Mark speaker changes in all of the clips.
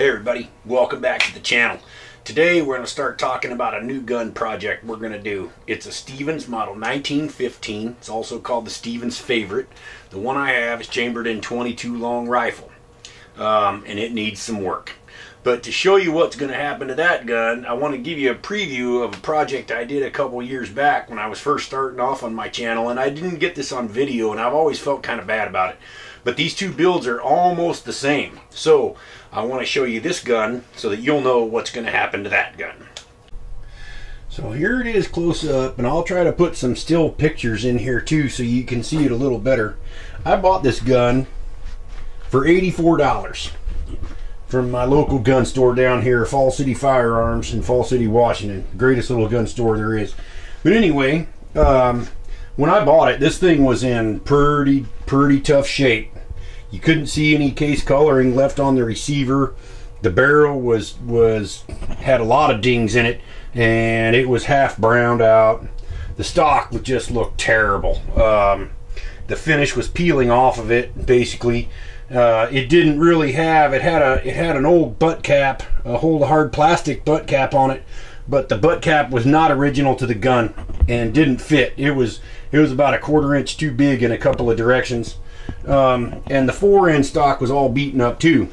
Speaker 1: Hey everybody, welcome back to the channel. Today we're going to start talking about a new gun project we're going to do. It's a Stevens model 1915. It's also called the Stevens Favorite. The one I have is chambered in 22 long rifle. Um, and it needs some work. But to show you what's going to happen to that gun, I want to give you a preview of a project I did a couple years back when I was first starting off on my channel. And I didn't get this on video and I've always felt kind of bad about it. But these two builds are almost the same. So I want to show you this gun so that you'll know what's going to happen to that gun. So here it is close up, and I'll try to put some still pictures in here too so you can see it a little better. I bought this gun for $84 from my local gun store down here, Fall City Firearms in Fall City, Washington. Greatest little gun store there is. But anyway, um, when I bought it, this thing was in pretty, pretty tough shape. You couldn't see any case coloring left on the receiver. The barrel was was had a lot of dings in it, and it was half browned out. The stock just looked terrible. Um, the finish was peeling off of it basically. Uh, it didn't really have it had a it had an old butt cap, a whole hard plastic butt cap on it, but the butt cap was not original to the gun and didn't fit. It was it was about a quarter inch too big in a couple of directions. Um, and the forend stock was all beaten up too.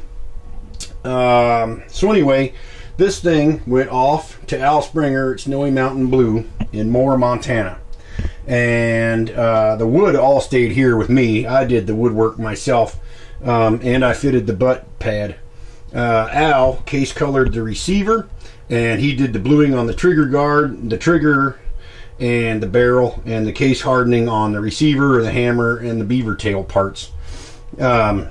Speaker 1: Um, so anyway, this thing went off to Al Springer at Snowy Mountain Blue in Moore, Montana. And uh, the wood all stayed here with me. I did the woodwork myself, um, and I fitted the butt pad. Uh, Al case colored the receiver, and he did the bluing on the trigger guard, the trigger and the barrel and the case hardening on the receiver, or the hammer, and the beaver tail parts. Um,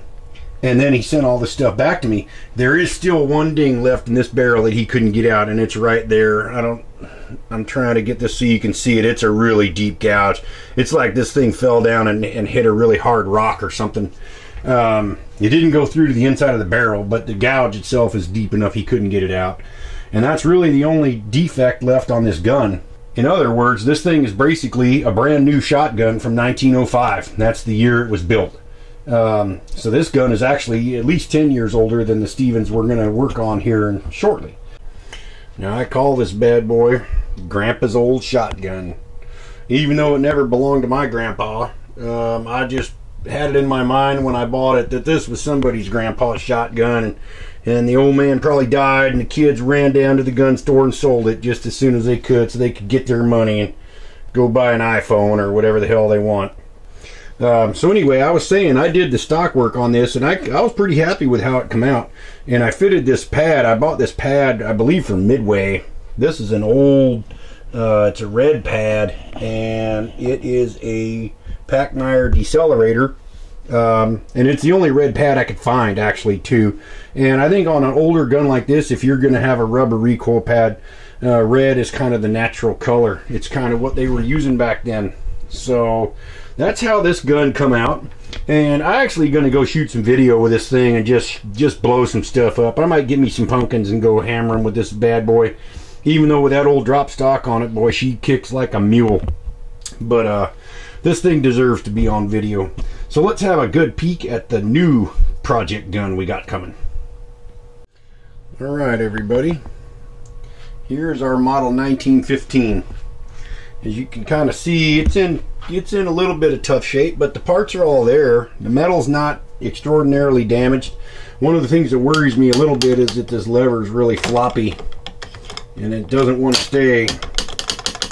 Speaker 1: and then he sent all the stuff back to me. There is still one ding left in this barrel that he couldn't get out, and it's right there. I don't. I'm trying to get this so you can see it. It's a really deep gouge. It's like this thing fell down and, and hit a really hard rock or something. Um, it didn't go through to the inside of the barrel, but the gouge itself is deep enough he couldn't get it out. And that's really the only defect left on this gun. In other words, this thing is basically a brand new shotgun from 1905. That's the year it was built. Um, so this gun is actually at least 10 years older than the Stevens we're going to work on here shortly. Now I call this bad boy Grandpa's old shotgun. Even though it never belonged to my grandpa, um, I just had it in my mind when I bought it that this was somebody's grandpa's shotgun and and the old man probably died and the kids ran down to the gun store and sold it just as soon as they could so they could get their money and go buy an iphone or whatever the hell they want. Um, so anyway i was saying i did the stock work on this and I, I was pretty happy with how it come out. And i fitted this pad. I bought this pad i believe from midway. This is an old uh, it's a red pad and it is a Pachmayr decelerator um, and it's the only red pad I could find actually too. And I think on an older gun like this, if you're going to have a rubber recoil pad, uh, red is kind of the natural color. It's kind of what they were using back then. So that's how this gun come out. And I actually going to go shoot some video with this thing and just just blow some stuff up. I might get me some pumpkins and go hammering with this bad boy. Even though with that old drop stock on it, boy, she kicks like a mule. But uh, this thing deserves to be on video. So let's have a good peek at the new project gun we got coming. All right, everybody. Here's our model 1915. As you can kind of see, it's in it's in a little bit of tough shape, but the parts are all there. The metal's not extraordinarily damaged. One of the things that worries me a little bit is that this lever is really floppy and it doesn't want to stay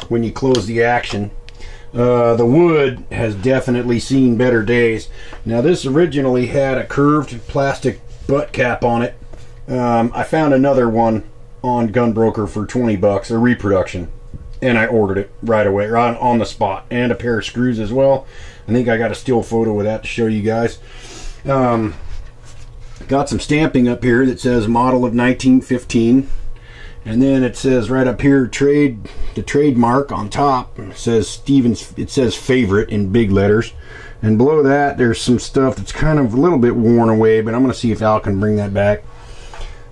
Speaker 1: when you close the action. Uh, the wood has definitely seen better days. Now this originally had a curved plastic butt cap on it. Um, I found another one on Gunbroker for 20 bucks, a reproduction. And I ordered it right away, right on the spot. And a pair of screws as well. I think I got a still photo of that to show you guys. Um, got some stamping up here that says model of 1915 and then it says right up here trade the trademark on top says Stevens it says favorite in big letters. And below that there's some stuff that's kind of a little bit worn away but I'm gonna see if Al can bring that back.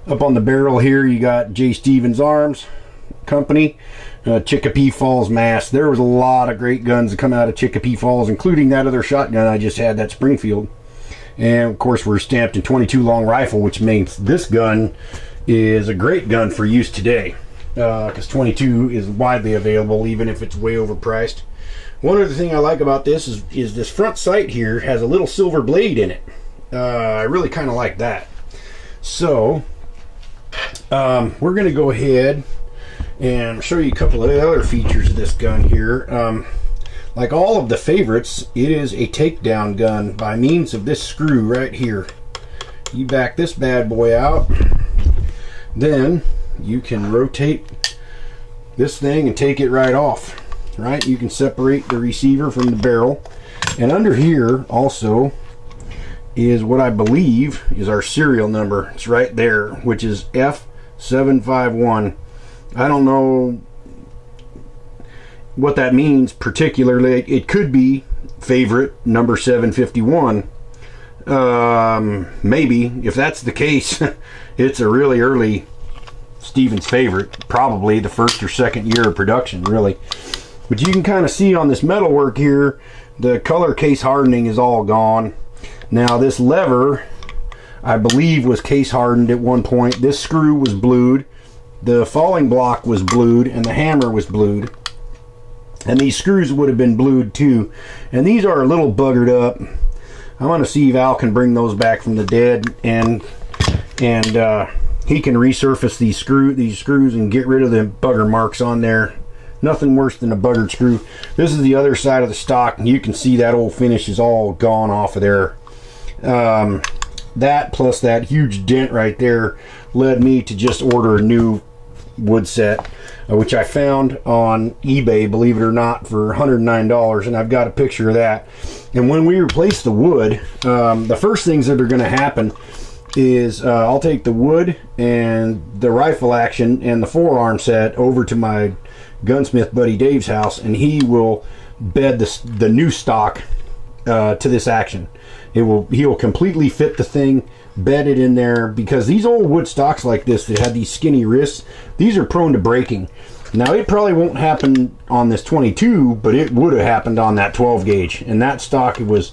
Speaker 1: Up on the barrel here you got J. Stevens Arms Company uh, Chicopee Falls Mass. There was a lot of great guns that come out of Chicopee Falls including that other shotgun I just had that Springfield. And of course, we're stamped in 22 long rifle, which means this gun is a great gun for use today because uh, 22 is widely available, even if it's way overpriced. One other thing I like about this is, is this front sight here has a little silver blade in it. Uh, I really kind of like that. So, um, we're going to go ahead and show you a couple of other features of this gun here. Um, like all of the favorites, it is a takedown gun by means of this screw right here. You back this bad boy out, then you can rotate this thing and take it right off. Right? You can separate the receiver from the barrel. And under here also is what I believe is our serial number. It's right there, which is F751. I don't know what that means particularly. It could be favorite number 751. Um, maybe. If that's the case, it's a really early Stevens favorite. Probably the first or second year of production, really. But you can kind of see on this metalwork here, the color case hardening is all gone. Now this lever, I believe was case hardened at one point. This screw was blued. The falling block was blued and the hammer was blued. And these screws would have been blued too. And these are a little buggered up. I want to see if Al can bring those back from the dead and and uh, he can resurface these screw these screws and get rid of the bugger marks on there nothing worse than a buggered screw. This is the other side of the stock, and you can see that old finish is all gone off of there. Um, that plus that huge dent right there led me to just order a new wood set, uh, which I found on eBay, believe it or not, for $109, and I've got a picture of that. And when we replace the wood, um, the first things that are going to happen is uh, I'll take the wood and the rifle action and the forearm set over to my gunsmith buddy Dave's house, and he will bed the the new stock uh, to this action. It will he will completely fit the thing, bed it in there because these old wood stocks like this that had these skinny wrists, these are prone to breaking. Now it probably won't happen on this 22, but it would have happened on that 12 gauge. And that stock it was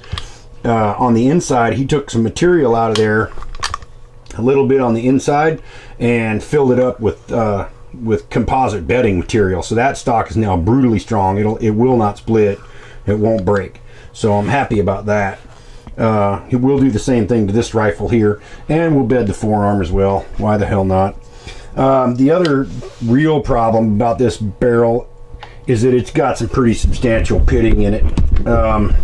Speaker 1: uh, on the inside. He took some material out of there, a little bit on the inside, and filled it up with uh, with composite bedding material. So that stock is now brutally strong. It'll it will not split. It won't break. So I'm happy about that. Uh, will do the same thing to this rifle here, and we'll bed the forearm as well. Why the hell not? Um, the other real problem about this barrel is that it's got some pretty substantial pitting in it. Um,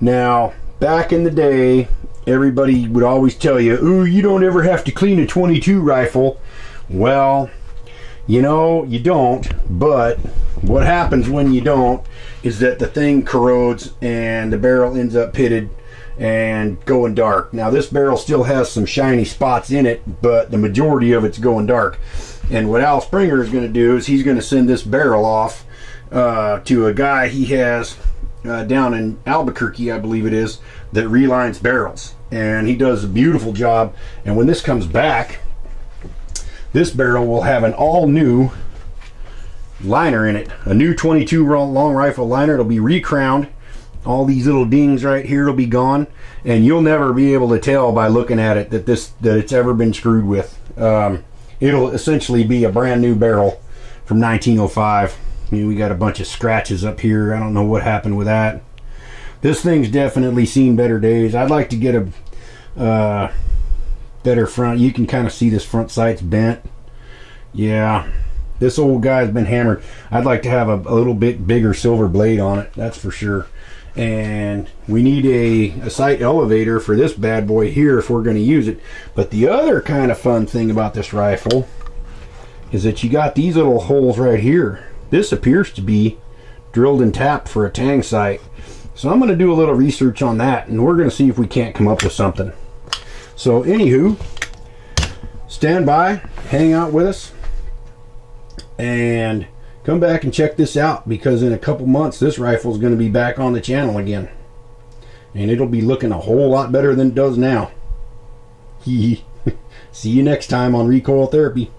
Speaker 1: now, back in the day, everybody would always tell you, "Ooh, you don't ever have to clean a 22 rifle." Well, you know, you don't, but what happens when you don't is that the thing corrodes and the barrel ends up pitted and going dark. Now this barrel still has some shiny spots in it, but the majority of it's going dark. And what Al Springer is going to do is he's going to send this barrel off uh, to a guy he has uh, down in Albuquerque, I believe it is, that relines barrels. And he does a beautiful job. And when this comes back, this barrel will have an all new liner in it. A new 22 long rifle liner. It'll be recrowned. All these little dings right here will be gone. And you'll never be able to tell by looking at it that this that it's ever been screwed with. Um, it'll essentially be a brand new barrel from 1905. I mean, we got a bunch of scratches up here. I don't know what happened with that. This thing's definitely seen better days. I'd like to get a uh, better front. You can kind of see this front sight's bent. Yeah, this old guy's been hammered. I'd like to have a, a, little bit bigger silver blade on it, that's for sure. And we need a, a sight elevator for this bad boy here if we're going to use it. But the other kind of fun thing about this rifle is that you got these little holes right here. This appears to be drilled and tapped for a tang sight. So I'm going to do a little research on that and we're going to see if we can't come up with something. So anywho, stand by, hang out with us, and come back and check this out because in a couple months this rifle is going to be back on the channel again. And it'll be looking a whole lot better than it does now. See you next time on Recoil Therapy.